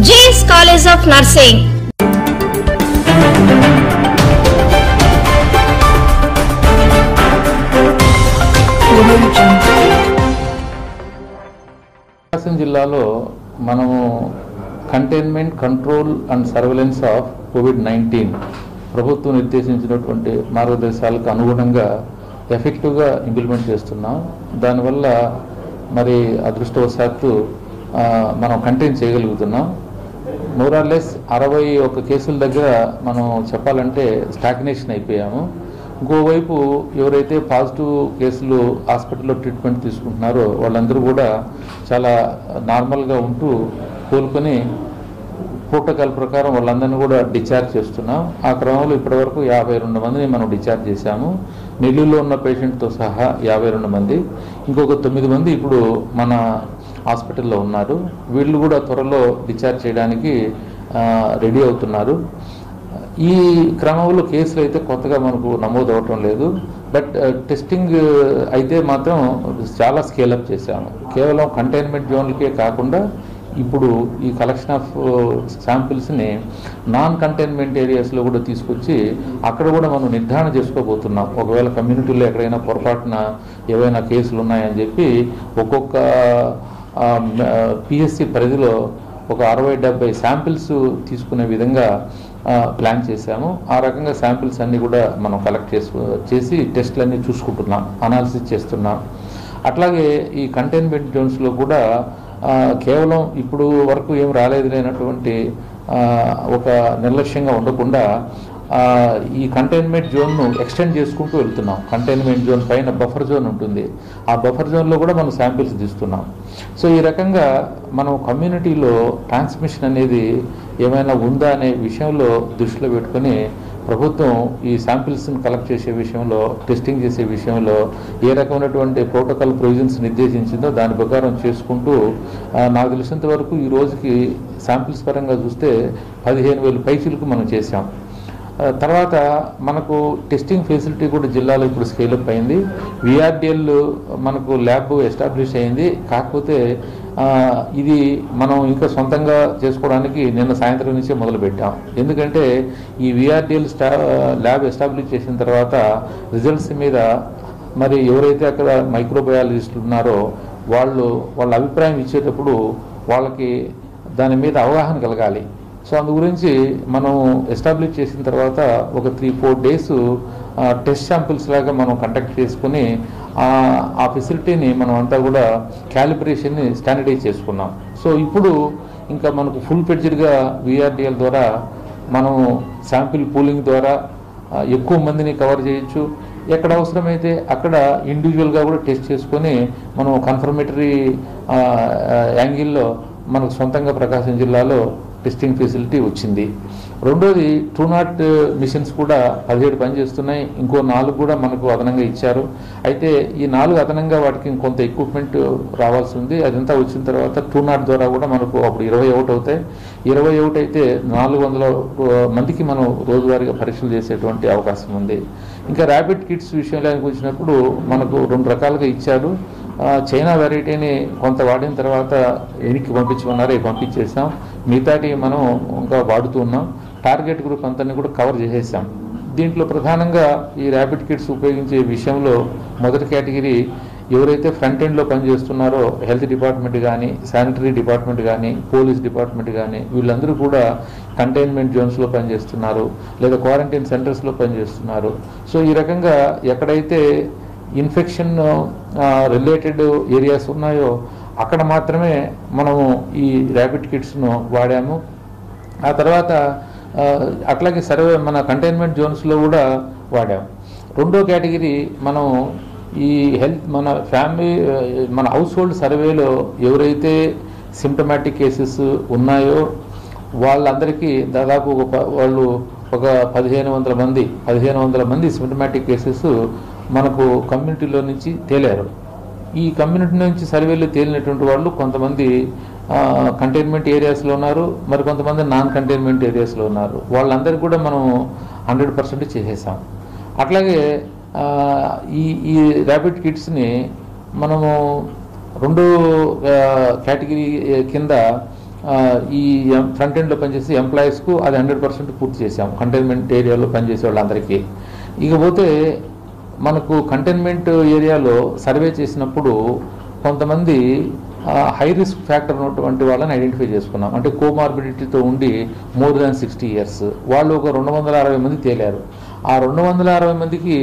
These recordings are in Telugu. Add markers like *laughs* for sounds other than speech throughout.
JS college of nursing Prakasam జిల్లాలో మనము containment control and surveillance of covid nineteen ప్రభుత్వం నిర్దేశించినటువంటి మార్గదర్శకాలకు అనుగుణంగా ఎఫెక్టివ్గా ఇంప్లిమెంట్ చేస్తున్నాం. దానివల్ల మరి అదృష్టవశాత్తు మనం కంటైన్ చేయగలుగుతున్నాం. మోరార్లెస్ అరవై ఒక కేసుల దగ్గర మనం చెప్పాలంటే స్టాగ్నేషన్ అయిపోయాము. ఇంకోవైపు ఎవరైతే పాజిటివ్ కేసులు హాస్పిటల్లో ట్రీట్మెంట్ తీసుకుంటున్నారో వాళ్ళందరూ కూడా చాలా నార్మల్గా ఉంటూ కోలుకొని ప్రోటోకాల్ ప్రకారం వాళ్ళందరినీ కూడా డిశ్చార్జ్ చేస్తున్నాం. ఆ క్రమంలో ఇప్పటివరకు యాభై రెండు మందిని మనం డిశ్చార్జ్ చేశాము. నెల్లూరులో ఉన్న పేషెంట్తో సహా యాభై రెండు మంది. ఇంకొక తొమ్మిది మంది ఇప్పుడు మన హాస్పిటల్లో ఉన్నారు. వీళ్ళు కూడా త్వరలో డిశ్చార్జ్ చేయడానికి రెడీ అవుతున్నారు. ఈ క్రమంలో కేసులు అయితే కొత్తగా మనకు నమోదు అవటం లేదు. బట్ టెస్టింగ్ అయితే మాత్రం చాలా స్కేలప్ చేశాము. కేవలం కంటైన్మెంట్ జోన్లకే కాకుండా ఇప్పుడు ఈ కలెక్షన్ ఆఫ్ శాంపిల్స్ని నాన్ కంటైన్మెంట్ ఏరియాస్లో కూడా తీసుకొచ్చి అక్కడ కూడా మనం నిర్ధారణ చేసుకోబోతున్నాం. ఒకవేళ కమ్యూనిటీలో ఎక్కడైనా పొరపాటున ఏవైనా కేసులు ఉన్నాయని చెప్పి ఒక్కొక్క పిఎస్సి పరిధిలో ఒక అరవై డెబ్బై శాంపిల్స్ తీసుకునే విధంగా ప్లాన్ చేశాము. ఆ రకంగా శాంపిల్స్ అన్నీ కూడా మనం కలెక్ట్ చేసు చేసి టెస్ట్లు అన్నీ చూసుకుంటున్నాం అనాలిసిస్ చేస్తున్నాం. అట్లాగే ఈ కంటైన్మెంట్ జోన్స్లో కూడా కేవలం ఇప్పుడు వరకు ఏం రాలేదు లేనటువంటి ఒక నిర్లక్ష్యంగా ఉండకుండా ఈ కంటైన్మెంట్ జోన్ను ఎక్స్టెండ్ చేసుకుంటూ వెళ్తున్నాం. కంటైన్మెంట్ జోన్ పైన బఫర్ జోన్ ఉంటుంది. ఆ బఫర్ జోన్లో కూడా మనం శాంపిల్స్ తీస్తున్నాం. సో ఈ రకంగా మనం కమ్యూనిటీలో ట్రాన్స్మిషన్ అనేది ఏమైనా ఉందా అనే విషయంలో దృష్టిలో పెట్టుకొని ప్రభుత్వం ఈ శాంపిల్స్ని కలెక్ట్ చేసే విషయంలో టెస్టింగ్ చేసే విషయంలో ఏ రకమైనటువంటి ప్రోటోకాల్ ప్రొవిజన్స్ నిర్దేశించిందో దాని ప్రకారం చేసుకుంటూ నాకు తెలిసినంత వరకు ఈ రోజుకి శాంపిల్స్ పరంగా చూస్తే పదిహేను వేలు పైచీలకు మనం చేసాం తర్వాత మనకు టెస్టింగ్ ఫెసిలిటీ కూడా జిల్లాలో ఇప్పుడు స్కేలప్ అయింది. విఆర్డిఎల్ మనకు ల్యాబ్ ఎస్టాబ్లిష్ అయింది. కాకపోతే ఇది మనం ఇంకా సొంతంగా చేసుకోవడానికి నిన్న సాయంత్రం నుంచే మొదలుపెట్టాం. ఎందుకంటే ఈ విఆర్డిఎల్ స్టా ల్యాబ్ ఎస్టాబ్లిష్ చేసిన తర్వాత రిజల్ట్స్ మీద మరి ఎవరైతే అక్కడ మైక్రోబయాలజిస్టులు ఉన్నారో వాళ్ళు వాళ్ళ అభిప్రాయం ఇచ్చేటప్పుడు వాళ్ళకి దాని మీద అవగాహన కలగాలి. సో అందు గురించి మనం ఎస్టాబ్లిష్ చేసిన తర్వాత ఒక three four days test samples లాగా మనం కండక్ట్ చేసుకుని ఆ, ఫెసిలిటీని మనం అంతా కూడా క్యాలిబ్రేషన్ని స్టాండర్డైజ్ చేసుకున్నాం. సో ఇప్పుడు ఇంకా మనకు ఫుల్ పెడ్జ్డ్గా విఆర్డిఎల్ ద్వారా మనం శాంపిల్ పూలింగ్ ద్వారా ఎక్కువ మందిని కవర్ చేయొచ్చు. ఎక్కడ అవసరమైతే అక్కడ ఇండివిజువల్గా కూడా టెస్ట్ చేసుకొని మనం కన్ఫర్మేటరీ యాంగిల్లో మనకు సొంతంగా ప్రకాశం జిల్లాలో టెస్టింగ్ ఫెసిలిటీ వచ్చింది. రెండోది టూ నాట్ మిషన్స్ కూడా పదిహేడు పనిచేస్తున్నాయి ఇంకో నాలుగు కూడా మనకు అదనంగా ఇచ్చారు. అయితే ఈ నాలుగు అదనంగా వాటికి ఇంకొంత ఎక్విప్మెంట్ uh, రావాల్సి ఉంది. అదంతా వచ్చిన తర్వాత టూ నాట్ ద్వారా కూడా మనకు అప్పుడు ఇరవై ఒకటి అవుతాయి. ఇరవై ఒకటి అయితే నాలుగు వందల uh, మందికి మనం రోజువారీగా పరీక్షలు చేసేటువంటి అవకాశం ఉంది. ఇంకా ర్యాపిడ్ కిట్స్ విషయంలోకి వచ్చినప్పుడు మనకు రెండు రకాలుగా ఇచ్చారు చైనా వెరైటీని కొంత వాడిన తర్వాత వెనక్కి పంపించమన్నారు. పంపించేసాం మిగతాటి మనం ఇంకా వాడుతూ ఉన్నాం. టార్గెట్ గ్రూప్ అంతా కూడా కవర్ చేసేసాం. దీంట్లో ప్రధానంగా ఈ ర్యాపిడ్ కిట్స్ ఉపయోగించే విషయంలో మొదటి కేటగిరీ ఎవరైతే ఫ్రంట్ ఎండ్లో పనిచేస్తున్నారో హెల్త్ డిపార్ట్మెంట్ కానీ శానిటరీ డిపార్ట్మెంట్ కానీ పోలీస్ డిపార్ట్మెంట్ కానీ వీళ్ళందరూ కూడా కంటైన్మెంట్ జోన్స్లో పనిచేస్తున్నారు లేదా క్వారంటైన్ సెంటర్స్లో పనిచేస్తున్నారు. సో ఈ రకంగా ఎక్కడైతే ఇన్ఫెక్షన్ రిలేటెడ్ ఏరియాస్ ఉన్నాయో అక్కడ మాత్రమే మనము ఈ ర్యాపిడ్ కిట్స్ను వాడాము. ఆ తర్వాత అట్లాగే సర్వే మన కంటైన్మెంట్ జోన్స్లో కూడా వాడాము. రెండో కేటగిరీ మనం ఈ హెల్త్ మన ఫ్యామిలీ మన హౌస్ హోల్డ్ సర్వేలో ఎవరైతే సిమ్టమాటిక్ కేసెస్ ఉన్నాయో వాళ్ళందరికీ దాదాపు ఒక వాళ్ళు ఒక పదిహేను వందల మంది పదిహేను వందల మంది సిమ్టమాటిక్ కేసెస్ మనకు కమ్యూనిటీలో నుంచి తేలారు. ఈ కమ్యూనిటీ నుంచి సర్వేలో తేలినటువంటి వాళ్ళు కొంతమంది కంటైన్మెంట్ ఏరియాస్లో ఉన్నారు మరి కొంతమంది నాన్ కంటైన్మెంట్ ఏరియాస్లో ఉన్నారు. వాళ్ళందరికీ కూడా మనం హండ్రెడ్ పర్సెంట్ చేసేసాం. అట్లాగే ఈ ఈ ర్యాపిడ్ కిట్స్ని మనము రెండు కేటగిరీ కింద ఈ ఫ్రంట్ ఎండ్లో పనిచేసే ఎంప్లాయీస్కు అది హండ్రెడ్ పర్సెంట్ పూర్తి చేసాం. కంటైన్మెంట్ ఏరియాలో పనిచేసే వాళ్ళందరికీ. ఇకపోతే మనకు కంటైన్మెంట్ ఏరియాలో సర్వే చేసినప్పుడు కొంతమంది హై రిస్క్ ఫ్యాక్టర్ ఉన్నటువంటి వాళ్ళని ఐడెంటిఫై చేసుకున్నాం. అంటే కోమార్బిడిటీతో ఉండి మోర్ దాన్ సిక్స్టీ ఇయర్స్ వాళ్ళు ఒక రెండు వందల అరవై మంది తేలారు. ఆ రెండు వందల అరవై మందికి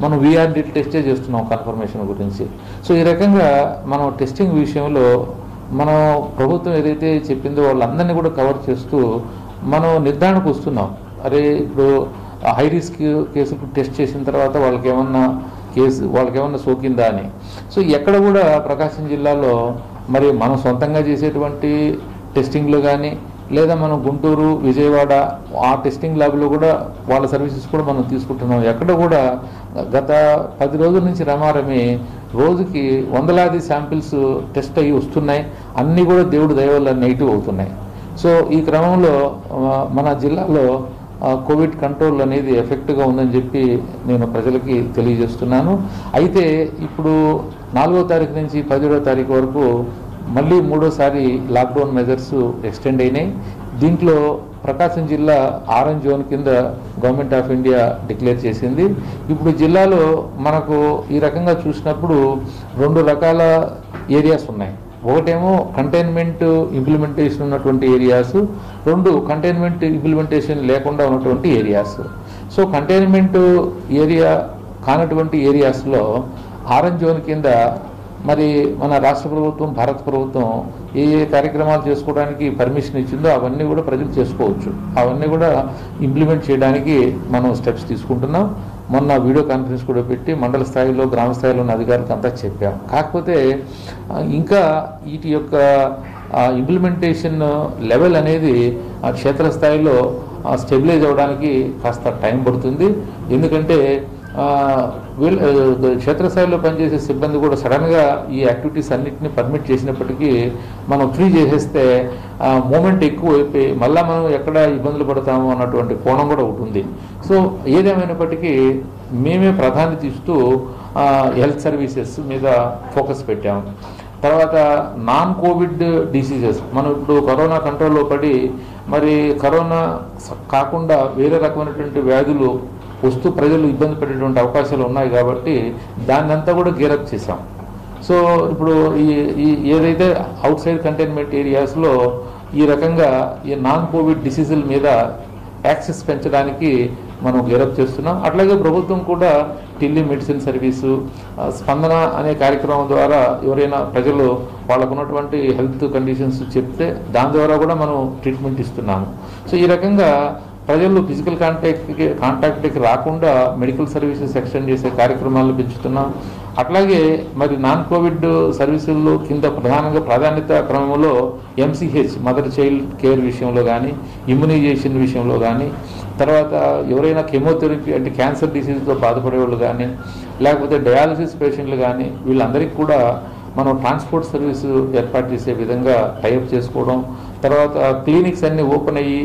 మనం వీఆర్డి టెస్టే చేస్తున్నాం కన్ఫర్మేషన్ గురించి. సో ఈ రకంగా మనం టెస్టింగ్ విషయంలో మనం ప్రభుత్వం ఏదైతే చెప్పిందో వాళ్ళందరినీ కూడా కవర్ చేస్తూ మనం నిర్ధారణకు వస్తున్నాం. అరే ఇప్పుడు హై రిస్క్ కేసులు టెస్ట్ చేసిన తర్వాత వాళ్ళకి ఏమన్నా కేసు వాళ్ళకి ఏమన్నా సోకిందా అని. సో ఎక్కడ కూడా ప్రకాశం జిల్లాలో మరి మనం సొంతంగా చేసేటువంటి టెస్టింగ్లో కానీ లేదా మనం గుంటూరు విజయవాడ ఆ టెస్టింగ్ ల్యాబ్లో కూడా వాళ్ళ సర్వీసెస్ కూడా మనం తీసుకుంటున్నాం. ఎక్కడ కూడా గత పది రోజుల నుంచి రమారమి రోజుకి వందలాది శాంపిల్స్ టెస్ట్ అయ్యి వస్తున్నాయి. అన్నీ కూడా దేవుడు దయవల్ల నెగిటివ్ అవుతున్నాయి. సో ఈ క్రమంలో మన జిల్లాలో కోవిడ్ కంట్రోల్ అనేది ఎఫెక్ట్గా ఉందని చెప్పి నేను ప్రజలకి తెలియజేస్తున్నాను. అయితే ఇప్పుడు నాలుగో తారీఖు నుంచి పదిహేడో తారీఖు వరకు మళ్ళీ మూడోసారి లాక్డౌన్ మెజర్స్ ఎక్స్టెండ్ అయినాయి. దీంట్లో ప్రకాశం జిల్లా ఆరెంజ్ జోన్ కింద గవర్నమెంట్ ఆఫ్ ఇండియా డిక్లేర్ చేసింది. ఇప్పుడు జిల్లాలో మనకు ఈ రకంగా చూసినప్పుడు రెండు రకాల ఏరియాస్ ఉన్నాయి. ఒకటేమో కంటైన్మెంట్ ఇంప్లిమెంటేషన్ ఉన్నటువంటి ఏరియాస్ రెండు కంటైన్మెంట్ ఇంప్లిమెంటేషన్ లేకుండా ఉన్నటువంటి ఏరియాస్ సో కంటైన్మెంట్ ఏరియా కానటువంటి ఏరియాస్లో ఆరెంజ్ జోన్ కింద మరి మన రాష్ట్ర ప్రభుత్వం భారత ప్రభుత్వం ఏ ఏ కార్యక్రమాలు చేసుకోవడానికి పర్మిషన్ ఇచ్చిందో అవన్నీ కూడా ప్రజలు చేసుకోవచ్చు. అవన్నీ కూడా ఇంప్లిమెంట్ చేయడానికి మనం స్టెప్స్ తీసుకుంటున్నాం. మొన్న వీడియో కాన్ఫరెన్స్ కూడా పెట్టి మండల స్థాయిలో గ్రామ స్థాయిలో ఉన్న అధికారులకు అంతా చెప్పాం. కాకపోతే ఇంకా వీటి యొక్క ఇంప్లిమెంటేషన్ లెవెల్ అనేది ఆ క్షేత్రస్థాయిలో స్టెబిలైజ్ అవ్వడానికి కాస్త టైం పడుతుంది. ఎందుకంటే క్షేత్రస్థాయిలో పనిచేసే సిబ్బంది కూడా సడన్గా ఈ యాక్టివిటీస్ అన్నింటినీ పర్మిట్ చేసినప్పటికీ మనం ఫ్రీ చేసేస్తే మూమెంట్ ఎక్కువ అయిపోయి మళ్ళీ మనం ఎక్కడ ఇబ్బందులు పడతాము అన్నటువంటి కోణం కూడా ఉంటుంది సో ఏదేమైనప్పటికీ మేమే ప్రాధాన్యత ఇస్తూ హెల్త్ సర్వీసెస్ మీద ఫోకస్ పెట్టాము తర్వాత నాన్ కోవిడ్ డిసీజెస్ మనం ఇప్పుడు కరోనా కంట్రోల్లో పడి మరి కరోనా కాకుండా వేరే రకమైనటువంటి వ్యాధులు వస్తూ ప్రజలు ఇబ్బంది పెట్టేటువంటి అవకాశాలు ఉన్నాయి కాబట్టి దాన్ని అంతా కూడా గేరప్ చేశాం. సో ఇప్పుడు ఈ ఈ ఏదైతే అవుట్ సైడ్ కంటైన్మెంట్ ఏరియాస్లో ఈ రకంగా ఈ నాన్ కోవిడ్ డిసీజుల మీద యాక్సెస్ పెంచడానికి మనం గేరప్ చేస్తున్నాం. అట్లాగే ప్రభుత్వం కూడా టెలి మెడిసిన్ సర్వీసు స్పందన అనే కార్యక్రమం ద్వారా ఎవరైనా ప్రజలు వాళ్ళకు ఉన్నటువంటి హెల్త్ కండిషన్స్ చెప్తే దాని ద్వారా కూడా మనం ట్రీట్మెంట్ ఇస్తున్నాము. సో ఈ రకంగా ప్రజలు ఫిజికల్ కాంటాక్ట్కి కాంటాక్ట్కి రాకుండా మెడికల్ సర్వీసెస్ ఎక్స్టెండ్ చేసే కార్యక్రమాలు పెంచుతున్నాం. అట్లాగే మరి నాన్ కోవిడ్ సర్వీసుల్లో కింద ప్రధానంగా ప్రాధాన్యత క్రమంలో ఎంసీహెచ్ మదర్ చైల్డ్ కేర్ విషయంలో కానీ ఇమ్యునైజేషన్ విషయంలో కానీ తర్వాత ఎవరైనా కెమోథెరపీ అంటే క్యాన్సర్ డిసీజ్తో బాధపడే వాళ్ళు కానీ లేకపోతే డయాలసిస్ పేషెంట్లు కానీ వీళ్ళందరికీ కూడా మనం ట్రాన్స్పోర్ట్ సర్వీస్ ఏర్పాటు చేసే విధంగా టైప్ చేసుకోవడం తర్వాత క్లినిక్స్ అన్ని ఓపెన్ అయ్యి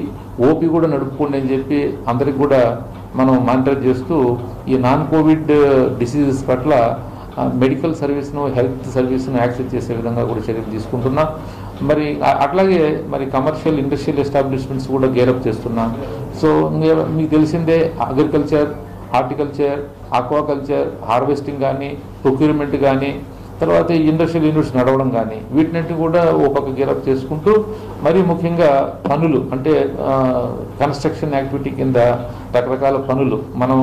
ఓపీ కూడా నడుపుకోండి అని చెప్పి అందరికి కూడా మనం మానిటర్ చేస్తూ ఈ నాన్ కోవిడ్ డిసీజెస్ పట్ల మెడికల్ సర్వీస్ను హెల్త్ సర్వీస్ను యాక్సెస్ చేసే విధంగా కూడా చర్యలు తీసుకుంటున్నాం. మరి అట్లాగే మరి కమర్షియల్ ఇండస్ట్రియల్ ఎస్టాబ్లిష్మెంట్స్ కూడా గేరప్ చేస్తున్నాం. సో మీకు తెలిసిందే అగ్రికల్చర్ హార్టికల్చర్ ఆక్వాకల్చర్ హార్వెస్టింగ్ కానీ ప్రొక్యూర్మెంట్ కానీ తర్వాత ఇండస్ట్రియల్ యూనిట్స్ నడవడం కానీ వీటినట్టు కూడా ఓ పక్క చేసుకుంటూ మరి ముఖ్యంగా పనులు అంటే కన్స్ట్రక్షన్ యాక్టివిటీ కింద రకరకాల పనులు మనం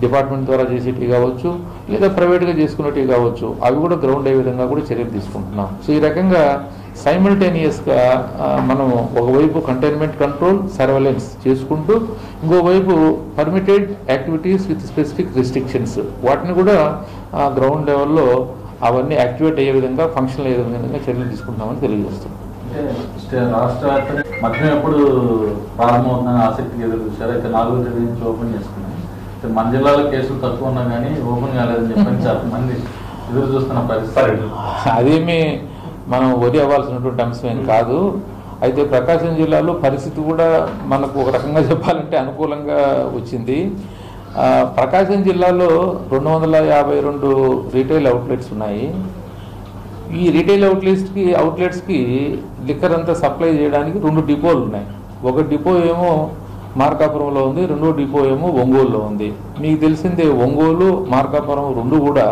డిపార్ట్మెంట్ ద్వారా చేసేటివి కావచ్చు లేదా ప్రైవేట్గా చేసుకునేటివి కావచ్చు అవి కూడా గ్రౌండ్ అయ్యే విధంగా కూడా చర్యలు తీసుకుంటున్నాం. సో ఈ రకంగా సైమల్టేనియస్గా మనం ఒకవైపు కంటైన్మెంట్ కంట్రోల్ సర్వలెన్స్ చేసుకుంటూ ఇంకోవైపు permitted activities with specific restrictions వాటిని కూడా గ్రౌండ్ లెవెల్లో అవన్నీ యాక్టివేట్ అయ్యే విధంగా ఫంక్షన్ అయ్యే విధంగా చర్యలు తీసుకుంటున్నామని తెలియజేస్తున్నాం. రాష్ట్ర ఎప్పుడు ప్రారంభమవుతుందని ఎదురు చూశారు అయితే నాలుగో తేదీ నుంచి ఓపెన్ చేసుకున్నాం. మన జిల్లాలో కేసులు తక్కువ ఉన్నా కానీ ఓపెన్ కాలేదని చెప్పని *laughs* చాలా మంది ఎదురు చూస్తున్న పరిస్థితి. అదేమి మనం వరి అవ్వాల్సినటువంటి అంశం ఏం కాదు. అయితే ప్రకాశం జిల్లాలో పరిస్థితి కూడా మనకు ఒక రకంగా చెప్పాలంటే అనుకూలంగా వచ్చింది. ప్రకాశం జిల్లాలో రెండు వందల యాభై రెండు రీటైల్ అవుట్లెట్స్ ఉన్నాయి. ఈ రీటైల్ అవుట్లెట్స్కి అవుట్లెట్స్కి లిక్కర్ అంతా సప్లై చేయడానికి రెండు డిపోలు ఉన్నాయి. ఒక డిపో ఏమో మార్కాపురంలో ఉంది రెండో డిపో ఏమో ఒంగోలులో ఉంది. మీకు తెలిసిందే ఒంగోలు మార్కాపురం రెండు కూడా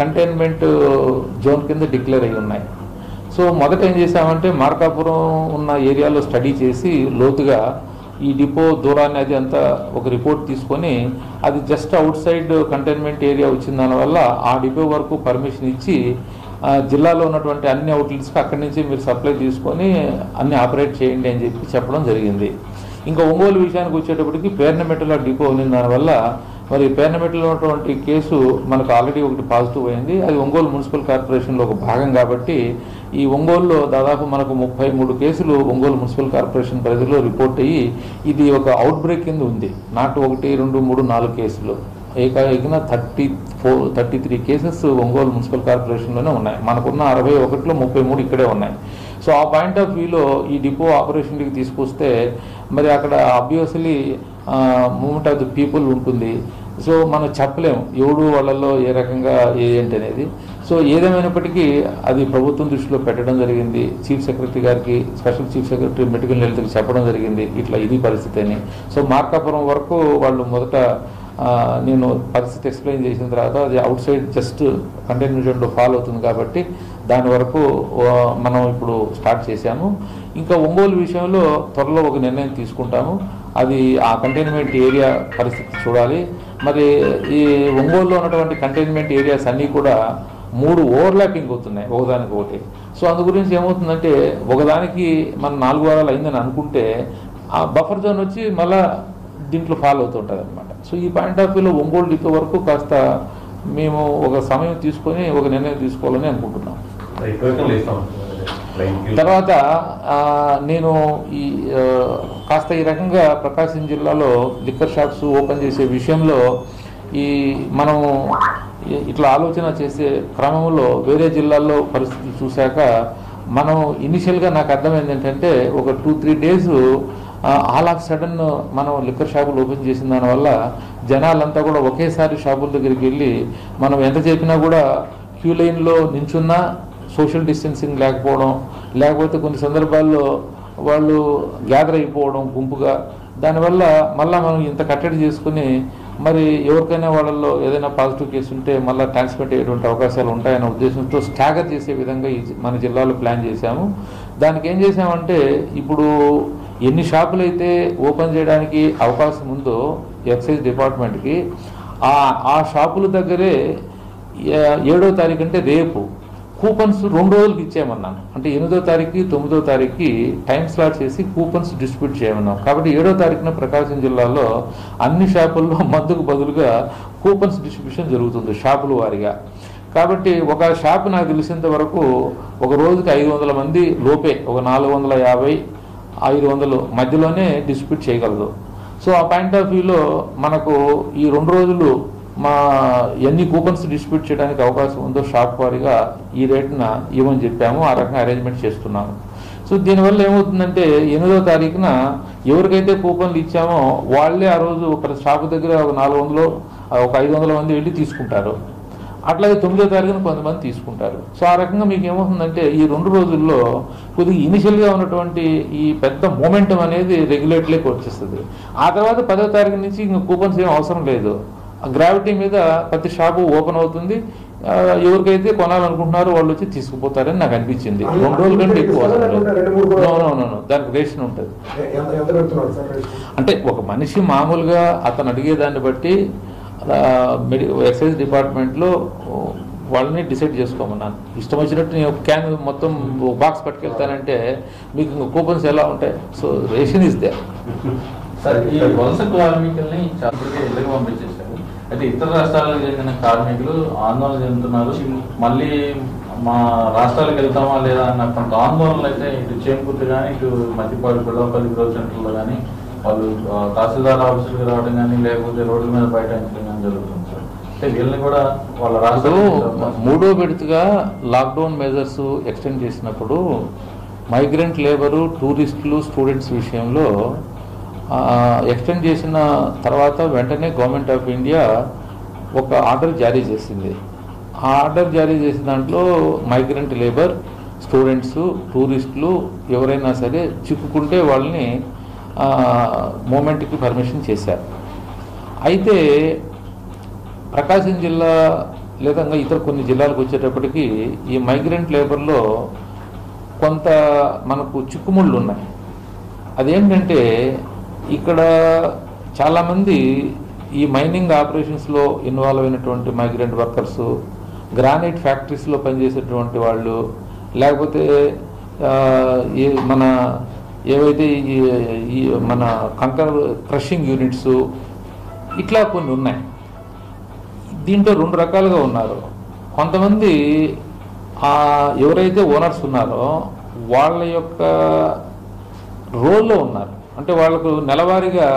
కంటైన్మెంట్ జోన్ కింద డిక్లేర్ అయి ఉన్నాయి. సో మొదట ఏం చేసామంటే మార్కాపురం ఉన్న ఏరియాలో స్టడీ చేసి లోతుగా ఈ డిపో దూరాన్ని అది అంతా ఒక రిపోర్ట్ తీసుకొని అది just outside containment area వచ్చిన దానివల్ల ఆ డిపో వరకు పర్మిషన్ ఇచ్చి ఆ, జిల్లాలో ఉన్నటువంటి అన్ని అవుట్లెట్స్కి అక్కడి నుంచి మీరు సప్లై తీసుకొని అన్ని ఆపరేట్ చేయండి అని చెప్పి చెప్పడం జరిగింది. ఇంకా ఒంగోలు విషయానికి వచ్చేటప్పటికి పేర్నమెట్టలో డిపో ఉన్న దానివల్ల మరి పేర్నమెట్లో ఉన్నటువంటి కేసు మనకు ఆల్రెడీ ఒకటి పాజిటివ్ అయింది. అది ఒంగోలు మున్సిపల్ కార్పొరేషన్లో ఒక భాగం కాబట్టి ఈ ఒంగోలులో దాదాపు మనకు ముప్పై మూడు కేసులు ఒంగోలు మున్సిపల్ కార్పొరేషన్ పరిధిలో రిపోర్ట్ అయ్యి ఇది ఒక అవుట్ బ్రేక్ కింద ఉంది. నాట్ ఒకటి రెండు మూడు నాలుగు కేసులు. ఏకాఏకన thirty four thirty three cases Ongole municipal కార్పొరేషన్లోనే ఉన్నాయి. మనకున్న అరవై ఒకటిలో ముప్పై మూడు ఇక్కడే ఉన్నాయి. సో ఆ పాయింట్ ఆఫ్ వ్యూలో ఈ డిపో ఆపరేషన్కి తీసుకొస్తే మరి అక్కడ obviously moment of the people ఉంటుంది. సో మనం చెప్పలేము ఎవడు వాళ్ళల్లో ఏ రకంగా ఏంటి అనేది. సో ఏదేమైనప్పటికీ అది ప్రభుత్వం దృష్టిలో పెట్టడం జరిగింది. చీఫ్ సెక్రటరీ గారికి స్పెషల్ చీఫ్ సెక్రటరీ మెడికల్ హెల్త్కి చెప్పడం జరిగింది. ఇట్లా ఇది పరిస్థితి అని. సో మార్కాపురం వరకు వాళ్ళు మొదట నేను పరిస్థితి ఎక్స్ప్లెయిన్ చేసిన తర్వాత అది outside just containment follow అవుతుంది కాబట్టి దాని వరకు మనం ఇప్పుడు స్టార్ట్ చేశాము. ఇంకా ఒంగోలు విషయంలో త్వరలో ఒక నిర్ణయం తీసుకుంటాము. అది ఆ కంటైన్మెంట్ ఏరియా పరిస్థితి చూడాలి. మరి ఈ ఒంగోలులో ఉన్నటువంటి కంటైన్మెంట్ ఏరియాస్ అన్నీ కూడా మూడు ఓవర్లాపింగ్ అవుతున్నాయి ఒకదానికి ఒకటి. సో అందు గురించి ఏమవుతుందంటే ఒకదానికి మనం నాలుగు వారాలు అయిందని అనుకుంటే ఆ బఫర్ జోన్ వచ్చి మళ్ళా దీంట్లో ఫాలో అవుతుంటుంది అనమాట సో ఈ పాయింట్ ఆఫ్ వ్యూలో ఒంగోలు డిపో వరకు కాస్త మేము ఒక సమయం తీసుకొని ఒక నిర్ణయం తీసుకోవాలని అనుకుంటున్నాం. తర్వాత నేను ఈ కాస్త ఈ రకంగా ప్రకాశం జిల్లాలో లిక్కర్ షాప్స్ ఓపెన్ చేసే విషయంలో ఈ మనం ఇట్లా ఆలోచన చేసే క్రమంలో వేరే జిల్లాల్లో పరిస్థితులు చూశాక మనం ఇనిషియల్గా నాకు అర్థమైంది ఏంటంటే ఒక two three days all of sudden మనం లిక్కర్ షాపులు ఓపెన్ చేసిన దానివల్ల జనాలంతా కూడా ఒకేసారి షాపుల దగ్గరికి వెళ్ళి మనం ఎంత చెప్పినా కూడా క్యూ లైన్లో నించున్నా సోషల్ డిస్టెన్సింగ్ లేకపోవడం లేకపోతే కొన్ని సందర్భాల్లో వాళ్ళు గ్యాదర్ అయిపోవడం గుంపుగా. దానివల్ల మళ్ళీ మనం ఇంత కట్టడి చేసుకుని మరి ఎవరికైనా వాళ్ళల్లో ఏదైనా పాజిటివ్ కేసు ఉంటే మళ్ళీ ట్రాన్స్మిట్ అయ్యేటువంటి అవకాశాలు ఉంటాయనే ఉద్దేశంతో స్టాగర్ చేసే విధంగా ఈ మన జిల్లాలో ప్లాన్ చేశాము. దానికి ఏం చేసామంటే ఇప్పుడు ఎన్ని షాపులు అయితే ఓపెన్ చేయడానికి అవకాశం ఉందో ఎక్సైజ్ డిపార్ట్మెంట్కి ఆ ఆ షాపుల దగ్గరే ఏడో తారీఖు అంటే రేపు కూపన్స్ రెండు రోజులకి ఇచ్చేయమన్నాను. అంటే ఎనిమిదో తారీఖు తొమ్మిదో తారీఖుకి టైం స్లాట్ చేసి కూపన్స్ డిస్ట్రిబ్యూట్ చేయమన్నాం. కాబట్టి ఏడో తారీఖున ప్రకాశం జిల్లాలో అన్ని షాపుల్లో *laughs* మందుకు బదులుగా కూపన్స్ డిస్ట్రిబ్యూషన్ జరుగుతుంది షాపుల వారిగా. కాబట్టి ఒక షాప్ నాకు తెలిసినంత వరకు ఒక రోజుకి ఐదు వందల మంది లోపే ఒక నాలుగు వందల యాభై ఐదు వందలు మధ్యలోనే డిస్ట్రిబ్యూట్ చేయగలదు. సో ఆ పాయింట్ ఆఫ్ వ్యూలో మనకు ఈ రెండు రోజులు మా ఎన్ని కూపన్స్ డిస్ట్రిబ్యూట్ చేయడానికి అవకాశం ఉందో షాప్ వారిగా ఈ రేటున ఇవ్వని చెప్పాము ఆ రకంగా అరేంజ్మెంట్ చేస్తున్నాము. సో దీనివల్ల ఏమవుతుందంటే ఎనిమిదో తారీఖున ఎవరికైతే కూపన్లు ఇచ్చామో వాళ్ళే ఆ రోజు ఒక షాప్ దగ్గర ఒక నాలుగు వందలు ఒక ఐదు వందల మంది వెళ్ళి తీసుకుంటారు. అట్లాగే తొమ్మిదో తారీఖున కొంతమంది తీసుకుంటారు. సో ఆ రకంగా మీకు ఏమవుతుందంటే ఈ రెండు రోజుల్లో కొద్దిగా ఇనిషియల్గా ఉన్నటువంటి ఈ పెద్ద మూమెంటం అనేది రెగ్యులేట్లోకి వచ్చేస్తుంది ఆ తర్వాత పదో తారీఖు నుంచి ఇంక కూపన్స్ ఏం అవసరం లేదు. గ్రావిటీ మీద ప్రతి షాపు ఓపెన్ అవుతుంది. ఎవరికైతే కొనాలనుకుంటున్నారో వాళ్ళు వచ్చి తీసుకుపోతారని నాకు అనిపించింది. రెండు రోజుల కంటే ఎక్కువ. దానికి రేషన్ ఉంటుంది? అంటే ఒక మనిషి మామూలుగా అతను అడిగేదాన్ని బట్టి అలా మెడి ఎక్సైజ్ డిపార్ట్మెంట్లో వాళ్ళని డిసైడ్ చేసుకోమన్నాను. ఇష్టం వచ్చినట్టు నేను క్యాన్ మొత్తం బాక్స్ పట్టుకెళ్తానంటే మీకు ఇంకా కూపన్స్ ఎలా ఉంటాయి? So ration is there sir ఈ వలస కార్మికుల్ని పంపించేశారు? అయితే ఇతర రాష్ట్రాలకు చెందిన కార్మికులు ఆందోళన చెందుతున్నారు. మళ్ళీ మా రాష్ట్రాలకు వెళ్తామా లేదా అన్న కొంత ఆందోళనలు అయితే ఇటు చేమకుర్తి కానీ ఇటు మధ్యపాడు పిల్లపల్లి గ్రోత్ సెంటర్లో కానీ వాళ్ళు తహసీల్దార్ ఆఫీసులకు రావడం కానీ లేకపోతే రోడ్ల మీద కానీ జరుగుతుంది సార్. అంటే వీళ్ళని కూడా వాళ్ళ రాష్ట్రాలు మూడో విడతగా లాక్డౌన్ మెజర్స్ ఎక్స్టెండ్ చేసినప్పుడు మైగ్రెంట్ లేబరు టూరిస్టులు స్టూడెంట్స్ విషయంలో ఎక్స్టెండ్ చేసిన తర్వాత వెంటనే గవర్నమెంట్ ఆఫ్ ఇండియా ఒక ఆర్డర్ జారీ చేసింది. ఆ ఆర్డర్ జారీ చేసిన దాంట్లో మైగ్రెంట్ లేబర్ స్టూడెంట్స్ టూరిస్టులు ఎవరైనా సరే చిక్కుకుంటే వాళ్ళని మూమెంట్కి పర్మిషన్ చేశారు. అయితే ప్రకాశం జిల్లా లేదా ఇతర కొన్ని జిల్లాలకు వచ్చేటప్పటికి ఈ మైగ్రెంట్ లేబర్లో కొంత మనకు చిక్కుముళ్ళు ఉన్నాయి. అదేంటంటే ఇక్కడ చాలామంది ఈ మైనింగ్ ఆపరేషన్స్లో ఇన్వాల్వ్ అయినటువంటి మైగ్రెంట్ వర్కర్స్ గ్రానైట్ ఫ్యాక్టరీస్లో పనిచేసేటువంటి వాళ్ళు లేకపోతే ఏ మన ఏవైతే ఈ ఈ మన కంకర్ క్రషింగ్ యూనిట్స్ ఇట్లా కొన్ని ఉన్నాయి. దీంట్లో రెండు రకాలుగా ఉన్నారు. కొంతమంది ఎవరైతే ఓనర్స్ ఉన్నారో వాళ్ళ యొక్క రోల్లో ఉన్నారు. అంటే వాళ్ళకు నెలవారీగా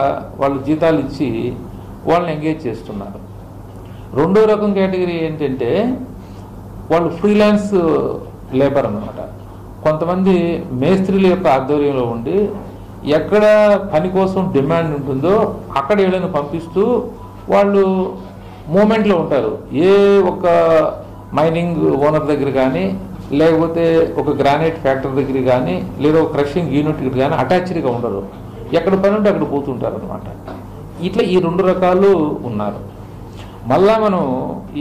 వాళ్ళు జీతాలు ఇచ్చి వాళ్ళని ఎంగేజ్ చేస్తున్నారు. రెండో రకం కేటగిరీ ఏంటంటే వాళ్ళు ఫ్రీలాన్స్ లేబర్ అన్నమాట. కొంతమంది మేస్త్రీల యొక్క ఆధ్వర్యంలో ఉండి ఎక్కడ పని కోసం డిమాండ్ ఉంటుందో అక్కడ వీళ్ళని పంపిస్తూ వాళ్ళు మూమెంట్లో ఉంటారు. ఏ ఒక మైనింగ్ ఓనర్ దగ్గర కానీ లేకపోతే ఒక గ్రానైట్ ఫ్యాక్టరీ దగ్గర కానీ లేదా ఒక క్రషింగ్ యూనిట్ దగ్గర కానీ అటాచ్డ్గా ఉండరు. ఎక్కడ పని ఉంటే అక్కడ పోతుంటారు అనమాట ఇట్లా ఈ రెండు రకాలు ఉన్నారు. మళ్ళా మనం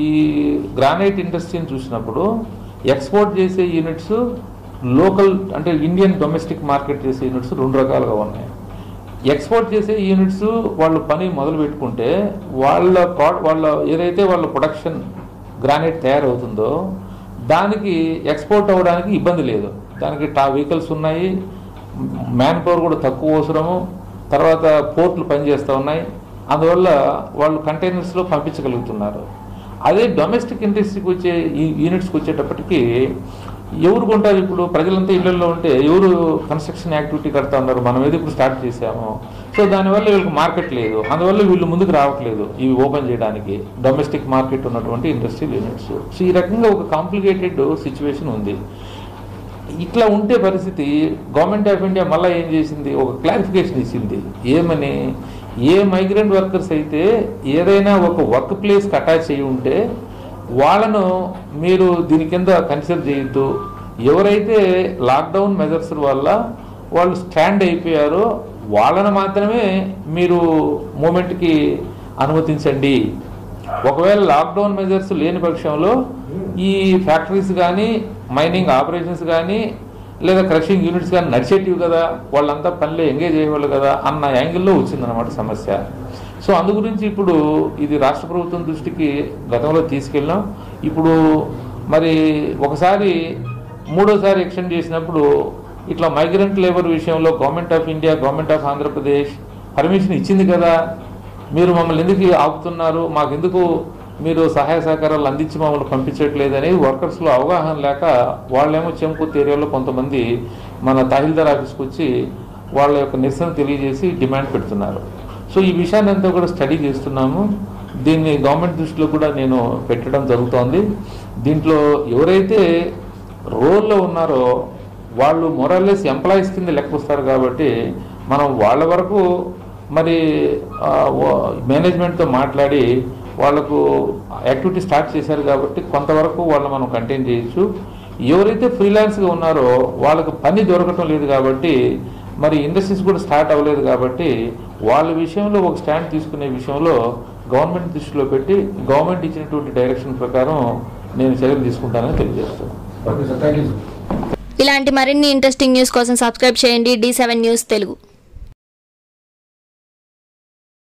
ఈ గ్రానైట్ ఇండస్ట్రీని చూసినప్పుడు ఎక్స్పోర్ట్ చేసే యూనిట్స్ లోకల్ అంటే ఇండియన్ డొమెస్టిక్ మార్కెట్ చేసే యూనిట్స్ రెండు రకాలుగా ఉన్నాయి. ఎక్స్పోర్ట్ చేసే యూనిట్స్ వాళ్ళు పని మొదలు పెట్టుకుంటే వాళ్ళ వాళ్ళ ఏదైతే వాళ్ళ ప్రొడక్షన్ గ్రానైట్ తయారవుతుందో దానికి ఎక్స్పోర్ట్ అవ్వడానికి ఇబ్బంది లేదు. దానికి టా వెహికల్స్ ఉన్నాయి మ్యాన్ పవర్ కూడా తక్కువ అవసరము. తర్వాత పోర్ట్లు పనిచేస్తూ ఉన్నాయి. అందువల్ల వాళ్ళు కంటైనర్స్లో పంపించగలుగుతున్నారు. అదే డొమెస్టిక్ ఇండస్ట్రీకి వచ్చే ఈ యూనిట్స్కి వచ్చేటప్పటికి ఎవరు కొంటారు ఇప్పుడు? ప్రజలంతా ఇళ్ళలో ఉంటే ఎవరు కన్స్ట్రక్షన్ యాక్టివిటీ కడతా ఉన్నారు? మనం ఏది ఇప్పుడు స్టార్ట్ చేసాము సో దానివల్ల వీళ్ళకి మార్కెట్ లేదు. అందువల్ల వీళ్ళు ముందుకు రావట్లేదు ఇవి ఓపెన్ చేయడానికి. డొమెస్టిక్ మార్కెట్ ఉన్నటువంటి ఇండస్ట్రియల్ యూనిట్స్. సో ఈ రకంగా ఒక కాంప్లికేటెడ్ సిచ్యువేషన్ ఉంది. ఇట్లా ఉంటే పరిస్థితి గవర్నమెంట్ ఆఫ్ ఇండియా మళ్ళీ ఏం చేసింది? ఒక క్లారిఫికేషన్ ఇచ్చింది. ఏమని? ఏ మైగ్రెంట్ వర్కర్స్ అయితే ఏదైనా ఒక వర్క్ ప్లేస్కి అటాచ్ అయ్యి ఉంటే వాళ్ళను మీరు దీని కింద కన్సిడర్ చేయొద్దు. ఎవరైతే లాక్డౌన్ మెజర్స్ వల్ల వాళ్ళు స్టాండ్ అయిపోయారో వాళ్ళను మాత్రమే మీరు మూమెంట్కి అనుమతించండి. ఒకవేళ లాక్డౌన్ మెజర్స్ లేని పక్షంలో ఈ ఫ్యాక్టరీస్ కానీ మైనింగ్ ఆపరేషన్స్ కానీ లేదా క్రషింగ్ యూనిట్స్ కానీ నడిచేటివి కదా వాళ్ళంతా పనిలో ఎంగేజ్ అయ్యేవాళ్ళు కదా అన్న యాంగిల్లో వచ్చిందన్నమాట సమస్య. సో అందు గురించి ఇప్పుడు ఇది రాష్ట్ర ప్రభుత్వం దృష్టికి గతంలో తీసుకెళ్ళాం ఇప్పుడు మరి ఒకసారి మూడోసారి ఎక్స్టెండ్ చేసినప్పుడు ఇట్లా మైగ్రెంట్ లేబర్ విషయంలో government of India government of Andhra Pradesh permission ఇచ్చింది కదా. మీరు మమ్మల్ని ఎందుకు ఆపుతున్నారు? మాకెందుకు మీరు సహాయ సహకారాలు అందించి మమ్మల్ని పంపించట్లేదు అనేది వర్కర్స్లో అవగాహన లేక వాళ్ళేమో చెంకుత్ ఏరియాలో కొంతమంది మన తహసీల్దార్ ఆఫీస్కి వచ్చి వాళ్ళ యొక్క నిరసన తెలియజేసి డిమాండ్ పెడుతున్నారు. సో ఈ విషయాన్ని అంతా కూడా స్టడీ చేస్తున్నాము. దీన్ని గవర్నమెంట్ దృష్టిలో కూడా నేను పెట్టడం జరుగుతోంది. దీంట్లో ఎవరైతే రోల్లో ఉన్నారో వాళ్ళు మొరల్లెస్ ఎంప్లాయీస్ కింద లెక్క వస్తారు కాబట్టి మనం వాళ్ళ వరకు మరి మేనేజ్మెంట్తో మాట్లాడి వాళ్ళకు యాక్టివిటీ స్టార్ట్ చేశారు కాబట్టి కొంతవరకు వాళ్ళు మనం కంటైన్ చేయొచ్చు. ఎవరైతే ఫ్రీలాన్స్గా ఉన్నారో వాళ్ళకు పని దొరకటం లేదు కాబట్టి మరి ఇండస్ట్రీస్ కూడా స్టార్ట్ అవ్వలేదు కాబట్టి వాళ్ళ విషయంలో ఒక స్టాండ్ తీసుకునే విషయంలో గవర్నమెంట్ దృష్టిలో పెట్టి గవర్నమెంట్ ఇచ్చినటువంటి డైరెక్షన్ ప్రకారం నేను చర్యలు తీసుకుంటానని తెలియజేస్తున్నాను. Okay sir thank you sir. ఇలాంటి మరిన్ని ఇంట్రెస్టింగ్ న్యూస్ కోసం సబ్స్క్రైబ్ చేయండి. D seven news Telugu.